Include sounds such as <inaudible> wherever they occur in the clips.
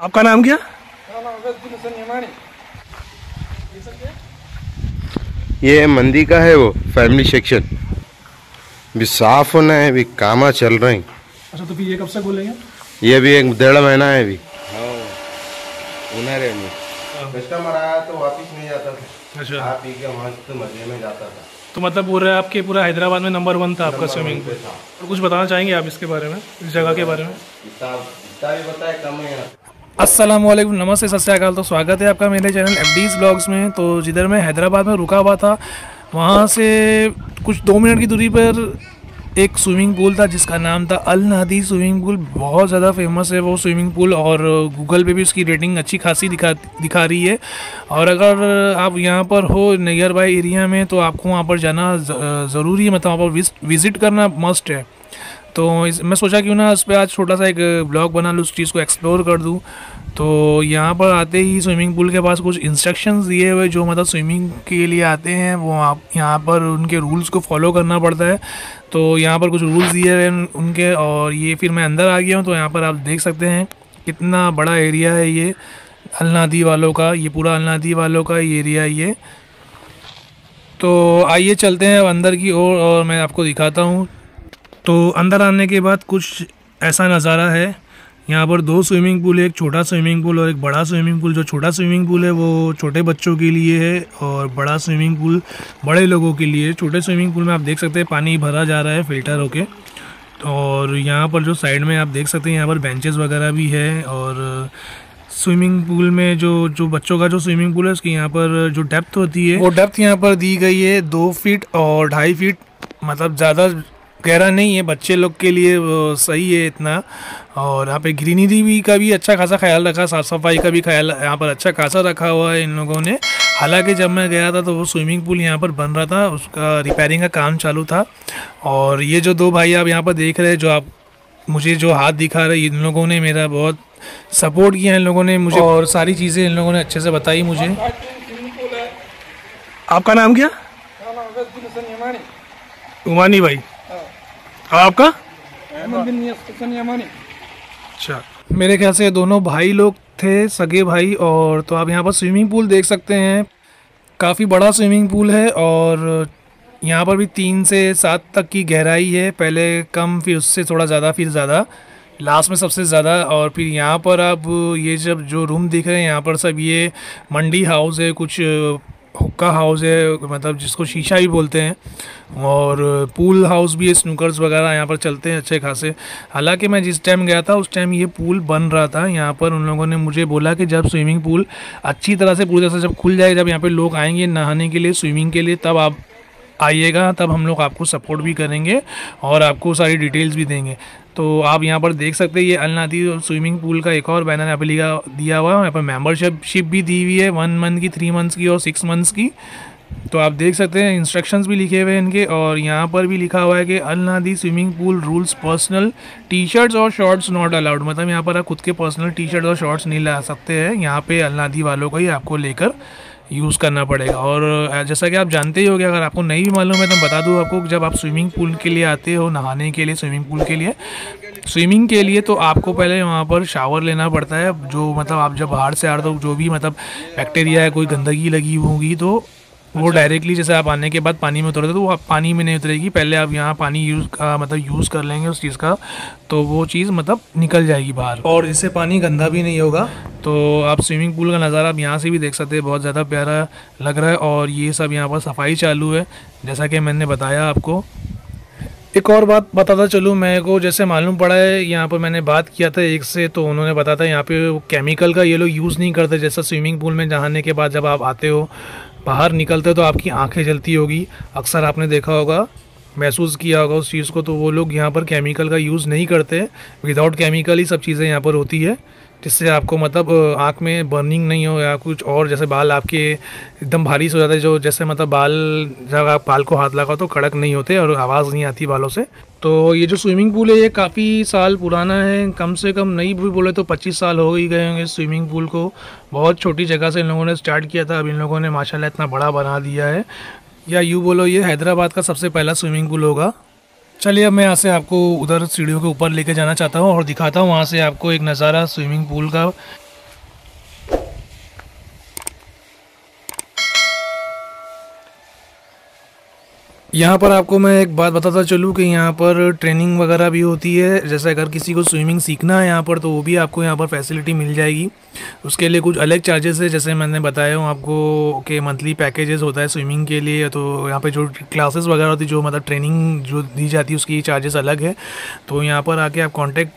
आपका नाम क्या? ये मंदी का है वो फैमिली सेक्शन भी साफ़ होना है अभी कामा चल रहे हैं। अच्छा तो फिर ये कब से खोलेंगे? ये भी एक डेढ़ महीना है अभी। उन्हें कस्टमर आया तो वापिस नहीं जाता था। अच्छा। खा पी के मस्त मज़े में जाता था। तो मतलब पूरे आपके पूरा हैदराबाद में नंबर वन था आपका स्विमिंग पूल और कुछ बताना चाहेंगे आप इसके बारे में इस जगह के बारे में? इतना इतना भी बताए कम है वालेकुम नमस्ते, सत श्रीकाल तो स्वागत है आपका मेरे चैनल एफ़ डीज ब्लॉग्स में। तो जिधर मैं हैदराबाद में रुका हुआ था, वहाँ से कुछ दो मिनट की दूरी पर एक स्विमिंग पूल था, जिसका नाम था अल नदी स्विमिंग पूल। बहुत ज़्यादा फ़ेमस है वो स्विमिंग पूल और गूगल पे भी उसकी रेटिंग अच्छी खासी दिखा दिखा रही है। और अगर आप यहाँ पर हो नियर बाई एरिया में तो आपको वहाँ पर जाना ज़रूरी है। मतलब वहाँ पर विज़िट करना मस्ट है। तो इस मैं सोचा क्यों ना उस पर आज छोटा सा एक ब्लॉग बना लूँ उस चीज़ को एक्सप्लोर कर दूँ। तो यहाँ पर आते ही स्विमिंग पूल के पास कुछ इंस्ट्रक्शंस दिए हुए जो मतलब स्विमिंग के लिए आते हैं वो आप यहाँ पर उनके रूल्स को फॉलो करना पड़ता है। तो यहाँ पर कुछ रूल्स दिए हुए उनके और ये फिर मैं अंदर आ गया हूँ तो यहाँ पर आप देख सकते हैं कितना बड़ा एरिया है ये। अलनादी वालों का ये पूरा अलनादी वालों का एरिया ये। तो आइए चलते हैं अंदर की ओर और, और मैं आपको दिखाता हूँ। तो अंदर आने के बाद कुछ ऐसा नज़ारा है। यहाँ पर दो स्विमिंग पूल है एक छोटा स्विमिंग पूल और एक बड़ा स्विमिंग पूल। जो छोटा स्विमिंग पूल है, वो छोटे बच्चों के लिए है और बड़ा स्विमिंग पूल बड़े लोगों के लिए छोटे स्विमिंग पूल में आप देख सकते हैं, पानी भरा जा रहा है फ़िल्टर होके। और यहाँ पर जो साइड में आप देख सकते हैं, यहाँ पर बेंचेस वगैरह भी है और स्विमिंग पूल में जो जो बच्चों का जो स्विमिंग पूल है, उसकी यहाँ पर जो डेप्थ होती है, वो डेप्थ यहाँ पर दी गई है दो फीट और ढाई फीट मतलब ज़्यादा गहरा नहीं है बच्चे लोग के लिए सही है इतना। और यहाँ पे ग्रीनरी भी का भी अच्छा खासा ख्याल रखा साफ़ सफ़ाई का भी ख्याल यहाँ पर अच्छा खासा रखा हुआ है इन लोगों ने। हालाँकि जब मैं गया था तो वो स्विमिंग पूल यहाँ पर बन रहा था उसका रिपेयरिंग का काम चालू था। और ये जो दो भाई आप यहाँ पर देख रहे हैं जो आप मुझे जो हाथ दिखा रहे इन लोगों ने मेरा बहुत सपोर्ट किया इन लोगों ने मुझे और सारी चीज़ें इन लोगों ने अच्छे से बताई मुझे। आपका नाम क्या? उमानी भाई। आपका? अच्छा। मेरे ख्याल से दोनों भाई लोग थे, सगे भाई, और तो आप यहाँ पर स्विमिंग पूल देख सकते हैं। काफ़ी बड़ा स्विमिंग पूल है और यहाँ पर भी तीन से सात तक की गहराई है। पहले कम, फिर उससे थोड़ा ज़्यादा, फिर ज़्यादा। लास्ट में सबसे ज़्यादा और फिर यहाँ पर आप ये जब जो रूम दिख रहे हैं, यहाँ पर सब ये मंडी हाउस है, कुछ हुक्का हाउस है मतलब जिसको शीशा भी बोलते हैं, और पूल हाउस भी है, स्नूकर्स वगैरह यहाँ पर चलते हैं अच्छे खासे। हालाँकि मैं जिस टाइम गया था, उस टाइम ये पूल बन रहा था। यहाँ पर उन लोगों ने मुझे बोला कि जब स्विमिंग पूल अच्छी तरह से, पूरी तरह से जब खुल जाएगा जब यहाँ पे लोग आएँगे नहाने के लिए, स्विमिंग के लिए, तब आप आइएगा, तब हम लोग आपको सपोर्ट भी करेंगे और आपको सारी डिटेल्स भी देंगे। तो आप यहाँ पर देख सकते हैं, ये अलनादी स्विमिंग पूल का एक और बैनर यहाँ पे लिखा, दिया हुआ है यहाँ पर मेंबरशिप शिप भी दी हुई है वन मंथ की थ्री मंथ्स की और सिक्स मंथ्स की। तो आप देख सकते हैं इंस्ट्रक्शंस भी लिखे हुए हैं इनके और यहाँ पर भी लिखा हुआ है कि अलनादी swimming pool rules personal T shirts और शॉर्ट्स नॉट अलाउड मतलब यहाँ पर आप खुद के पर्सनल टी शर्ट और शॉर्ट्स नहीं ला सकते हैं, यहाँ पे अलनादी वालों को ही आपको लेकर यूज़ करना पड़ेगा। और जैसा कि आप जानते ही हो अगर आपको नहीं भी मालूम है तो बता दूँ आपको जब आप स्विमिंग पूल के लिए आते हो, नहाने के लिए स्विमिंग पूल के लिए स्विमिंग के लिए तो आपको पहले वहाँ पर शावर लेना पड़ता है। जो मतलब आप जब बाहर से आ रहे हो जो भी मतलब बैक्टीरिया है, कोई गंदगी लगी होगी तो वो डायरेक्टली जैसे आप आने के बाद पानी में उतरते तो वो आप पानी में नहीं उतरेगी। पहले आप यहाँ पानी यूज़ का मतलब यूज़ कर लेंगे उस चीज़ का तो वो चीज़ मतलब निकल जाएगी बाहर। और इससे पानी गंदा भी नहीं होगा? तो आप स्विमिंग पूल का नज़ारा आप यहाँ से भी देख सकते हैं बहुत ज़्यादा प्यारा लग रहा है और ये सब यहाँ पर सफ़ाई चालू है जैसा कि मैंने बताया आपको। एक और बात बताता चलूँ मेरे को जैसे मालूम पड़ा है यहाँ पर मैंने बात किया था एक से तो उन्होंने बताया था यहाँ पे केमिकल का ये लोग यूज़ नहीं करते जैसा स्विमिंग पूल में नहाने के बाद जब आप आते हो बाहर निकलते तो आपकी आँखें जलती होगी। अक्सर आपने देखा होगा, महसूस किया होगा उस चीज़ को तो वो लोग यहाँ पर केमिकल का यूज़ नहीं करते। विदाउट केमिकल ही सब चीज़ें यहाँ पर होती है। जिससे आपको मतलब आँख में बर्निंग नहीं हो या कुछ और, जैसे बाल आपके एकदम भारी से हो जाते हैं, जो जैसे मतलब बाल, जब आप बाल को हाथ लगाओ तो कड़क नहीं होते और आवाज़ नहीं आती बालों से। तो ये जो स्विमिंग पूल है, ये काफ़ी साल पुराना है, कम से कम नहीं भी बोले तो 25 साल हो ही गए होंगे स्विमिंग पूल को। बहुत छोटी जगह से इन लोगों ने स्टार्ट किया था, अब इन लोगों ने माशाल्लाह इतना बड़ा बना दिया है। या यूँ बोलो, ये हैदराबाद का सबसे पहला स्विमिंग पूल होगा। चलिए अब मैं यहाँ से आपको उधर सीढ़ियों के ऊपर लेके जाना चाहता हूँ और दिखाता हूँ, वहाँ से आपको एक नज़ारा, स्विमिंग पूल का यहाँ पर आपको मैं एक बात बताता चलूँ कि यहाँ पर ट्रेनिंग वगैरह भी होती है। जैसे अगर किसी को स्विमिंग सीखना है यहाँ पर तो वो भी आपको यहाँ पर फैसिलिटी मिल जाएगी। उसके लिए कुछ अलग चार्जेस है, जैसे मैंने बताया हूँ आपको कि मंथली पैकेजेस होता है स्विमिंग के लिए तो यहाँ पे जो क्लासेस वगैरह होती है, जो मतलब ट्रेनिंग जो दी जाती है, उसकी चार्जेस अलग है। तो यहाँ पर आके आप कॉन्टैक्ट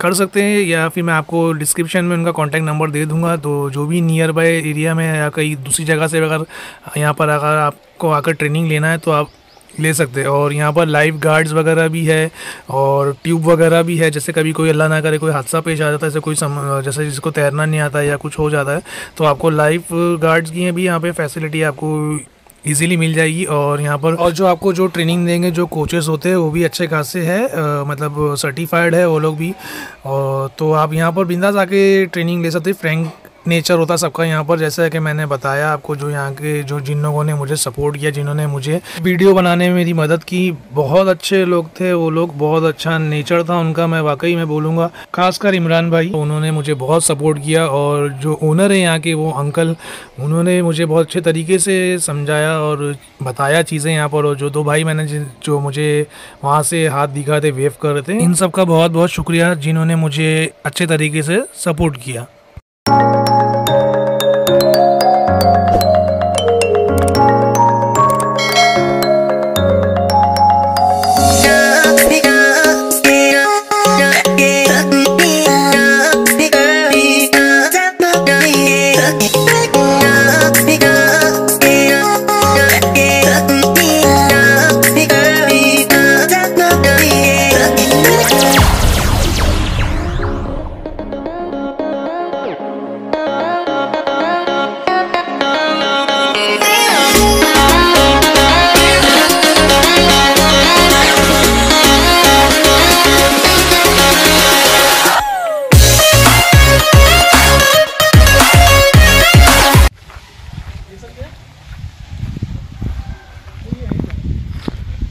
कर सकते हैं, या फिर मैं आपको डिस्क्रिप्शन में उनका कॉन्टैक्ट नंबर दे दूँगा। तो जो भी नियर बाय एरिया में या कहीं दूसरी जगह से अगर यहाँ पर अगर आपको आकर ट्रेनिंग लेना है तो आप ले सकते हैं। और यहाँ पर लाइफ गार्ड्स वगैरह भी है और ट्यूब वगैरह भी है। जैसे कभी कोई अल्लाह ना करे, कोई हादसा पेश आ जाता है, जैसे कोई सम, जैसे जिसको तैरना नहीं आता है या कुछ हो जाता है तो आपको लाइफ गार्ड्स की भी यहाँ पे फैसिलिटी आपको इजीली मिल जाएगी। और यहाँ पर और जो आपको जो ट्रेनिंग देंगे, जो कोचेस होते हैं, वो भी अच्छे खासे है मतलब सर्टिफाइड है वो लोग भी। और तो आप यहाँ पर बिंदास आके ट्रेनिंग ले सकते फ्रैंक नेचर होता सबका यहाँ पर, जैसा कि मैंने बताया आपको, जो यहाँ के, जो जिन लोगों ने मुझे सपोर्ट किया, जिन्होंने मुझे वीडियो बनाने में मेरी मदद की। बहुत अच्छे लोग थे वो लोग, बहुत अच्छा नेचर था उनका, मैं वाकई में बोलूँगा। खासकर इमरान भाई, उन्होंने मुझे बहुत सपोर्ट किया और जो ओनर है यहाँ के, वो अंकल उन्होंने मुझे बहुत अच्छे तरीके से समझाया और बताया चीज़ें यहाँ पर और जो दो भाई मैंने जो मुझे वहाँ से हाथ दिखाते वेव कर रहे थे, इन सब का बहुत बहुत शुक्रिया जिन्होंने मुझे अच्छे तरीके से सपोर्ट किया।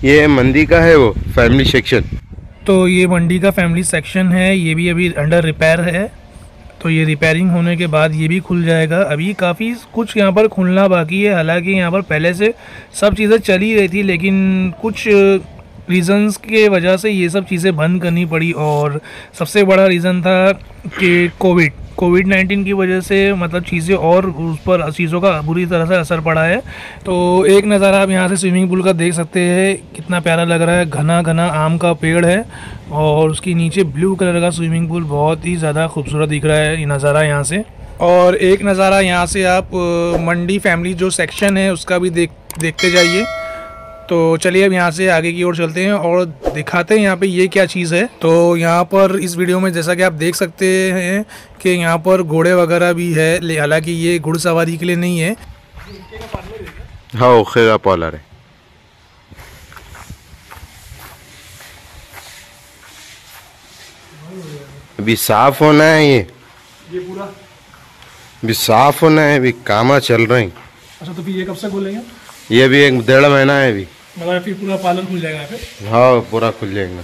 ये मंडी का है वो फैमिली सेक्शन तो ये मंडी का फैमिली सेक्शन है, ये भी अभी अंडर रिपेयर है। तो ये रिपेयरिंग होने के बाद ये भी खुल जाएगा। अभी काफ़ी कुछ यहाँ पर खुलना बाकी है, हालाँकि यहाँ पर पहले से सब चीज़ें चली रही थी, लेकिन कुछ रीज़न्स के वजह से ये सब चीज़ें बंद करनी पड़ी और सबसे बड़ा रीज़न था कि कोविड कोविड नाइन्टीन की वजह से मतलब चीज़ें और उस पर चीज़ों का बुरी तरह से असर पड़ा है। तो एक नज़ारा आप यहाँ से स्विमिंग पूल का देख सकते हैं, कितना प्यारा लग रहा है। घना घना आम का पेड़ है और उसके नीचे ब्लू कलर का स्विमिंग पूल बहुत ही ज़्यादा खूबसूरत दिख रहा है ये नज़ारा यहाँ से। और एक नज़ारा यहाँ से आप मंडी फैमिली जो सेक्शन है उसका भी देख, देखते जाइए। तो चलिए अब यहाँ से आगे की ओर चलते हैं और दिखाते हैं यहाँ पे ये क्या चीज़ है। तो यहाँ पर इस वीडियो में जैसा कि आप देख सकते हैं कि यहाँ पर घोड़े वगैरह भी है हालाँकि ये घुड़सवारी के लिए नहीं है। हाँ पॉलर है। अभी साफ़ होना है ये। ये पूरा? अभी साफ़ होना है अभी कामा चल रहे हैं। अच्छा तो फिर ये कब से खोलेंगे? ये भी एक डेढ़ महीना है अभी। मतलब फिर पूरा पालन खुल जाएगा फिर हाँ पूरा खुल जाएगा।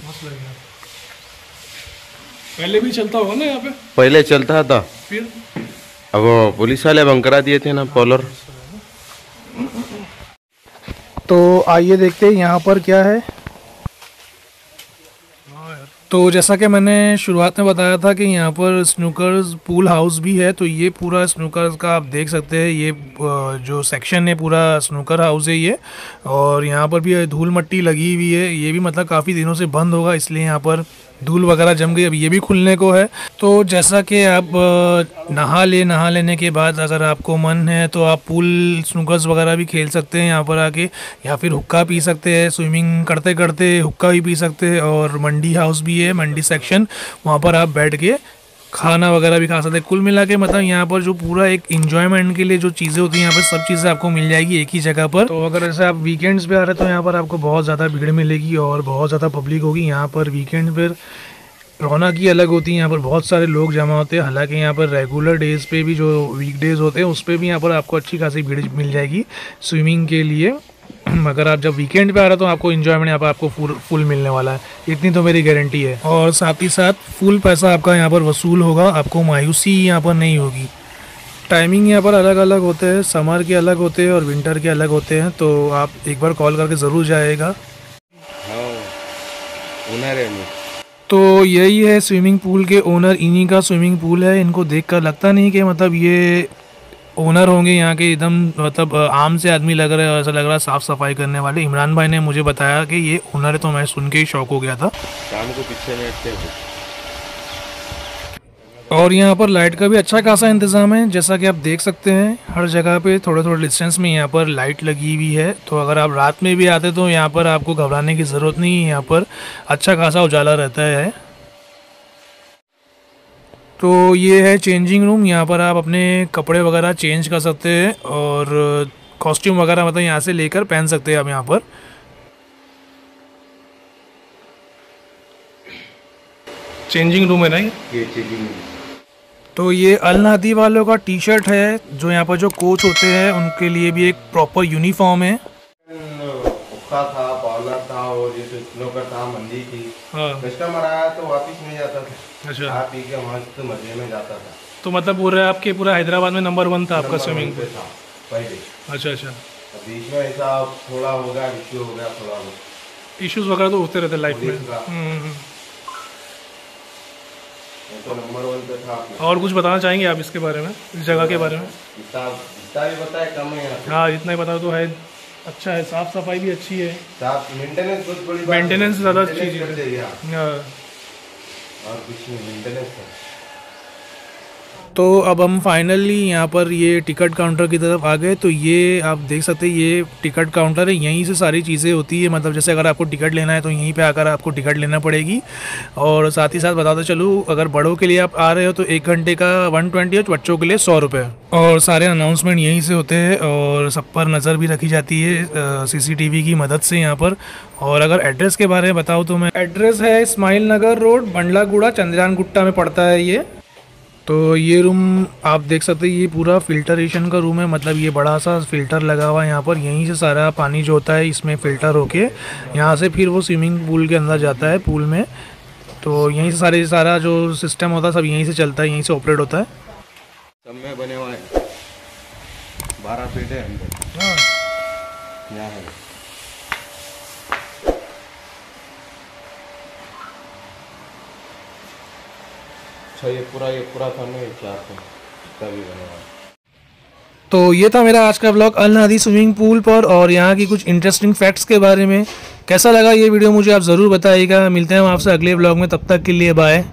पहले भी चलता होगा ना यहाँ पे? पहले चलता था। फिर? अब पुलिस वाले बंद करा दिए थे ना पॉलर। तो आइए देखते हैं यहाँ पर क्या है। तो जैसा कि मैंने शुरुआत में बताया था कि यहाँ पर स्नूकर्स पूल हाउस भी है तो ये पूरा स्नूकर्स का आप देख सकते हैं, ये जो सेक्शन है पूरा स्नूकर हाउस है ये। और यहाँ पर भी धूल मट्टी लगी हुई है, ये भी मतलब काफ़ी दिनों से बंद होगा, इसलिए यहाँ पर धूल वगैरह जम गई, अब ये भी खुलने को है। तो जैसा कि आप नहा ले, नहा लेने के बाद अगर आपको मन है तो आप पूल स्नूकर्स वगैरह भी खेल सकते हैं यहाँ पर आके, या फिर हुक्का पी सकते हैं, स्विमिंग करते करते हुक्का भी पी सकते हैं, और मंडी हाउस भी है, मंडी सेक्शन, वहाँ पर आप बैठ के खाना वगैरह भी खा सकते हैं। कुल मिला के मतलब यहाँ पर जो पूरा एक इन्जॉयमेंट के लिए जो चीज़ें होती हैं, यहाँ पर सब चीज़ें आपको मिल जाएगी एक ही जगह पर। तो अगर ऐसे आप वीकेंड्स पे आ रहे हैं तो यहाँ पर आपको बहुत ज़्यादा भीड़ मिलेगी और बहुत ज़्यादा पब्लिक होगी। यहाँ पर वीकेंड पर रौनक ही अलग होती है। यहाँ पर बहुत सारे लोग जमा होते हैं। हालाँकि यहाँ पर रेगुलर डेज़ पे भी जो वीकडेज़ होते हैं, उस पर भी यहाँ पर आपको अच्छी खासी भीड़ मिल जाएगी स्विमिंग के लिए। <clears throat> अगर आप जब वीकेंड पे आ रहे हो तो आपको इन्जॉयमेंट यहाँ पर आपको फुल फुल मिलने वाला है। इतनी तो मेरी गारंटी है। और साथ ही साथ फुल पैसा आपका यहाँ पर वसूल होगा आपको मायूसी यहाँ पर नहीं होगी। टाइमिंग यहाँ पर अलग अलग होते हैं समर के अलग होते हैं और विंटर के अलग होते हैं तो आप एक बार कॉल करके ज़रूर जाएगा हाँ तो यही है स्विमिंग पूल के ओनर इन्हीं का स्विमिंग पूल है। इनको देखकर लगता नहीं कि मतलब ये ओनर होंगे यहाँ के एकदम मतलब आम से आदमी लग रहे हैं ऐसा लग रहा है साफ़ सफ़ाई करने वाले। इमरान भाई ने मुझे बताया कि ये ओनर है तो मैं सुन के ही शौक हो गया था। शाम को पीछे हैं और यहाँ पर लाइट का भी अच्छा खासा इंतज़ाम है जैसा कि आप देख सकते हैं हर जगह पे थोड़े थोड़े डिस्टेंस में यहाँ पर लाइट लगी हुई है। तो अगर आप रात में भी आते तो यहाँ पर आपको घबराने की ज़रूरत नहीं है यहाँ पर अच्छा खासा उजाला रहता है। तो ये है चेंजिंग रूम यहाँ पर आप अपने कपड़े वगैरह चेंज कर सकते हैं और कॉस्ट्यूम वगैरह मतलब यहाँ से लेकर पहन सकते हैं आप यहाँ पर। चेंजिंग रूम है ना ये? ये चीजिंग तो ये अल नादी वालों का टी शर्ट है जो यहाँ पर जो कोच होते हैं उनके लिए भी एक प्रॉपर यूनिफॉर्म है। था और ये स्नोकर था मंदी थी। हाँ। कस्टमर आया तो वापस में जाता था। अच्छा। खा पी के मस्त मज़े में जाता था। तो मतलब पूरा आपके पूरा हैदराबाद में नंबर वन था आपका स्विमिंग पे था पहले। अच्छा अच्छा। बीच में ऐसा थोड़ा हो गया इश्यू हो गया थोड़ा इश्यूज़ वगैरह तो होते रहते लाइफ में। हम्म, हम्म। ये तो नंबर वन पे था अपना और कुछ बताना चाहेंगे आप इसके बारे में? इस जगह के बारे में? जितना जितना भी बताए कम है हाँ जितना ही बता तो है। अच्छा है साफ़ सफ़ाई भी अच्छी है मेंटेनेंस बहुत बड़ी बात ज़्यादा अच्छी चीज़ है। हैं। हाँ। और कुछ नहीं मेंटेनेंस है तो अब हम फाइनली यहाँ पर ये टिकट काउंटर की तरफ़ आ गए तो ये आप देख सकते हैं, ये टिकट काउंटर है, यहीं से सारी चीज़ें होती है। मतलब जैसे अगर आपको टिकट लेना है तो यहीं पे आकर आपको टिकट लेना पड़ेगी। और साथ ही साथ बताते चलूँ, अगर बड़ों के लिए आप आ रहे हो तो एक घंटे का वन ट्वेंटी है बच्चों के लिए सौ रुपये और सारे अनाउंसमेंट यहीं से होते हैं, और सब पर नज़र भी रखी जाती है सीसीटीवी की मदद से यहाँ पर। और अगर एड्रेस के बारे में बताऊँ तो मैं एड्रेस है इस्माइल नगर रोड बंडलागुड़ा चंद्रयान गुट्टा में पड़ता है ये। तो ये रूम आप देख सकते हैं ये पूरा फिल्टरेशन का रूम है मतलब ये बड़ा सा फ़िल्टर लगा हुआ है यहाँ पर। यहीं से सारा पानी जो होता है इसमें फ़िल्टर होके यहाँ से फिर वो स्विमिंग पूल के अंदर जाता है पूल में। तो यहीं से सारे सारा जो सिस्टम होता है सब यहीं से चलता है यहीं से ऑपरेट होता है। सब में बने हुए हैं। बारह फीट है अंदर। यहाँ है। अच्छा ये पूरा ये पूरा था ना ये चार था इसका भी बना हुआ है। तो ये था मेरा आज का ब्लॉग अल नदी स्विमिंग पूल पर, और यहाँ की कुछ इंटरेस्टिंग फैक्ट्स के बारे में। कैसा लगा ये वीडियो मुझे आप ज़रूर बताइएगा। मिलते हैं हम आपसे अगले ब्लॉग में, तब तक के लिए बाय